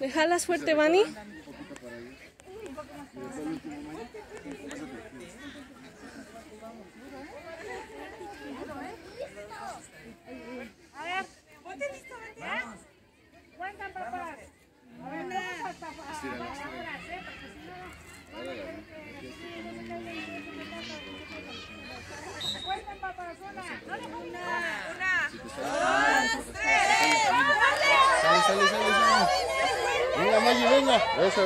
Deja suerte, Vani. A ver, ponte listo, vente. Cuentan, papás. A ver, hasta Venga, Maggie, venga. Eso.